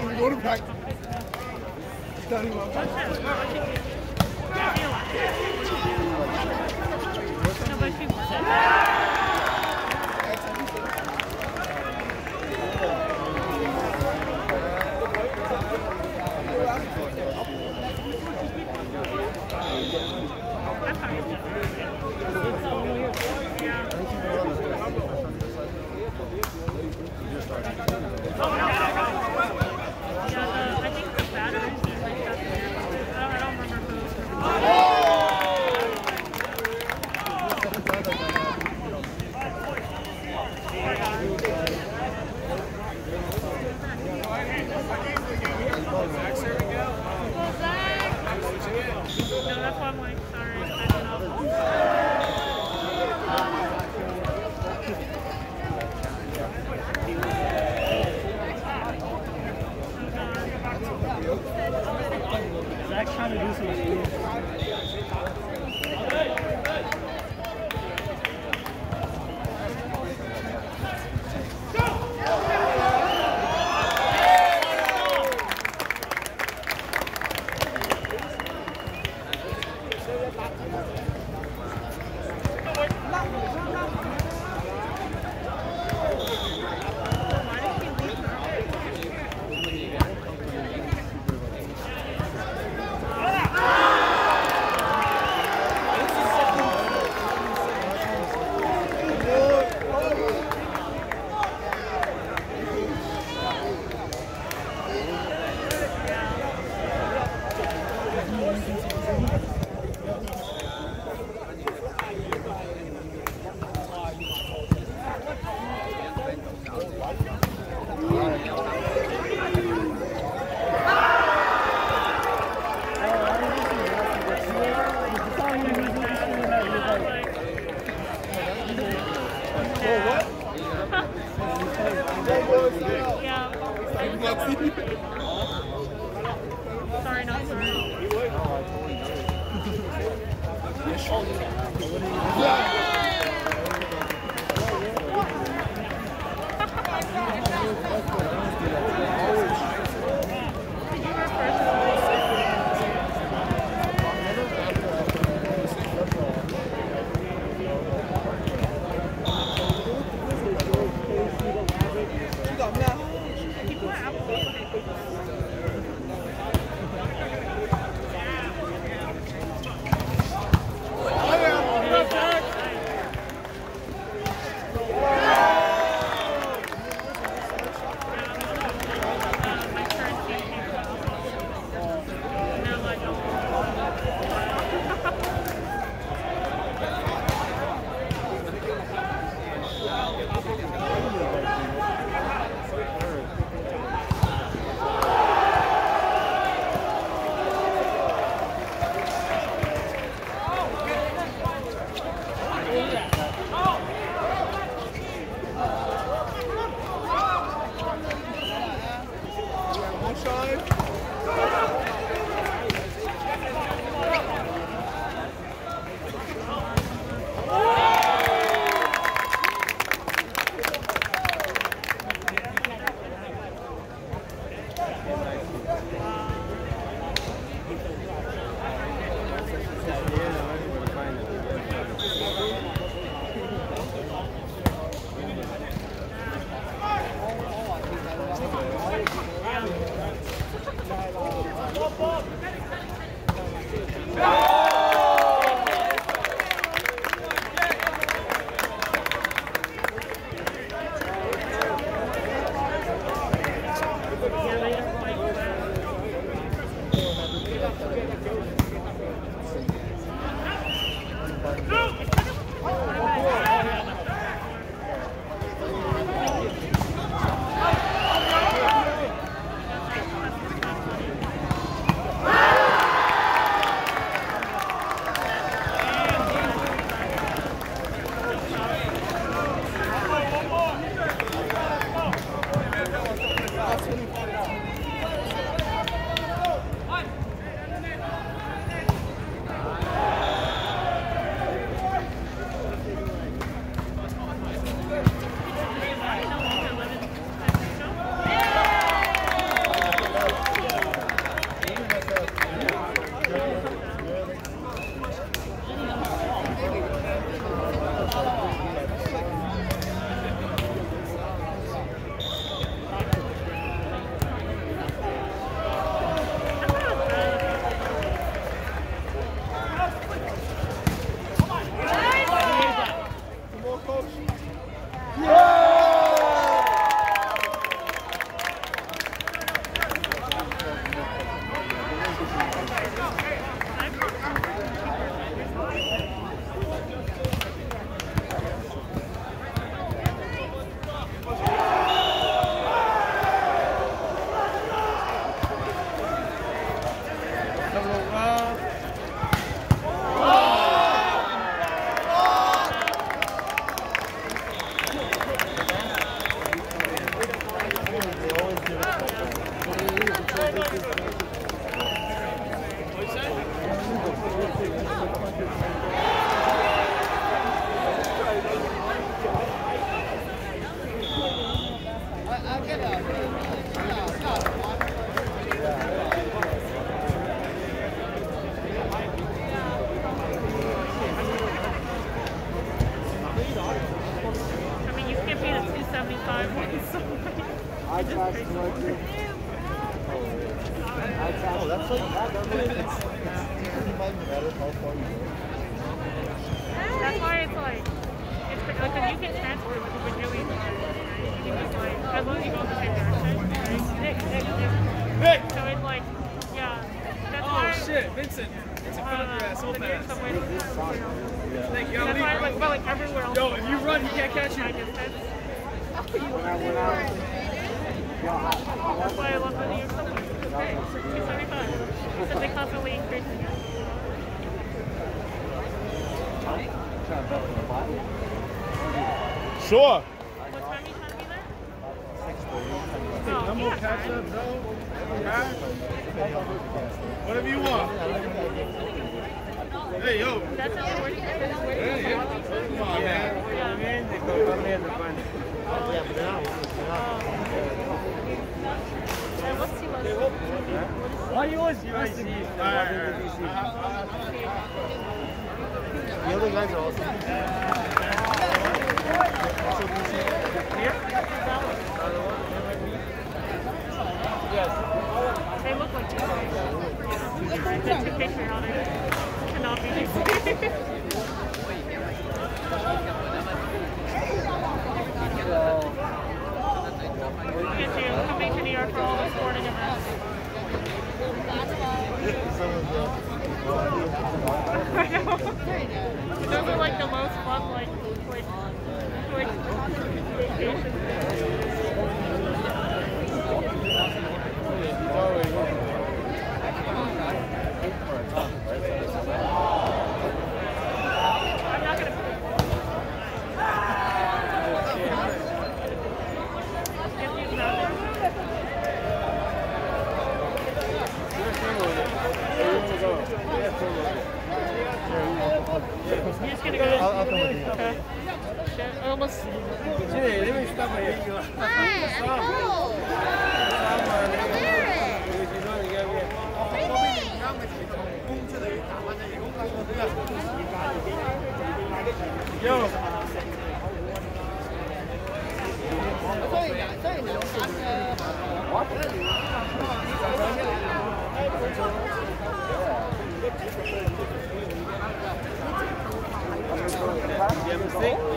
can't go to practice. It's Sorry, not sorry. yeah. 啊。Number one. I so many. I Oh, that's like. That's you why it's like, it's like, because you can transfer with with really hard. You can like, as long as you go in the same direction? Nick, Nick, Nick. Nick! So it's like, yeah. That's Oh why, shit, Vincent. It's a ass to- Nick, you like, but like everywhere else. Yo, if you run, he can't catch you. That's why I love the New York. It's great. It's 275. They constantly increasing it. trying to bet for the body. Sure. What time are you trying to be there? Six Oh, I'm you gonna got catch up, bro. Whatever you want. Hey, yo. That's how we're waiting for Come on, man. Yeah. Yeah, but they're not. They're not. And what's he like? Why you always UIC? All right, all right. The other guys are awesome. They look like two guys. The two picture on it cannot be You get to coming to New York for all the sporting events. I know. Those are like the most fun, like, like, like vacations. Gonna go. I'll, I'll come with you. Okay. Shit, I almost. Yo. You ever see?